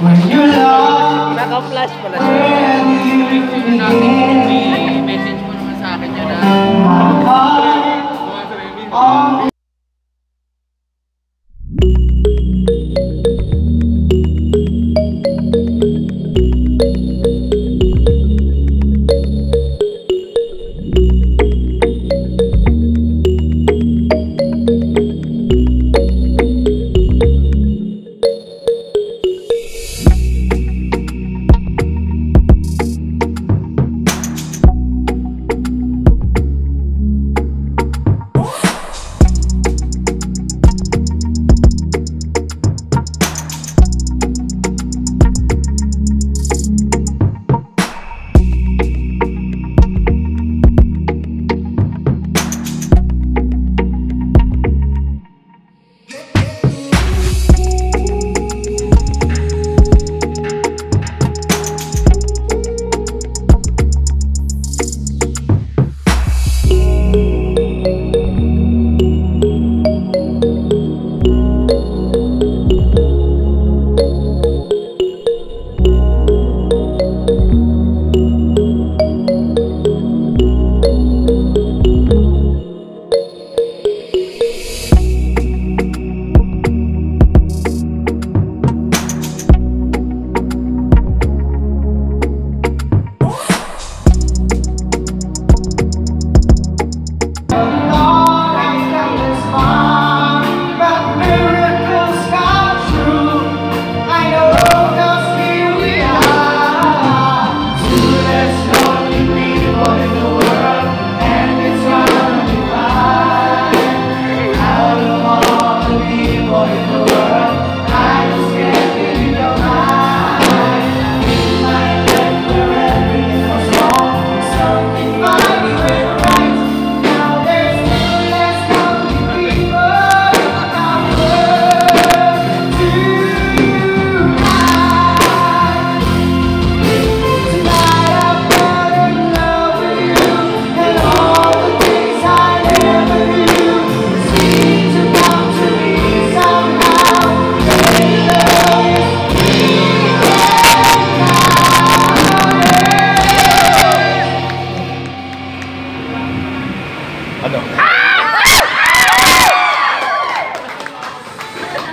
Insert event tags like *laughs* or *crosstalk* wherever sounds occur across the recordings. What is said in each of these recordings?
When you love, when you May message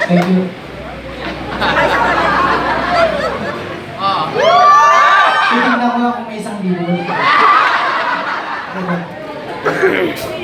Thank you. Titignan ko lang kung may isang libo. Tonight. *laughs*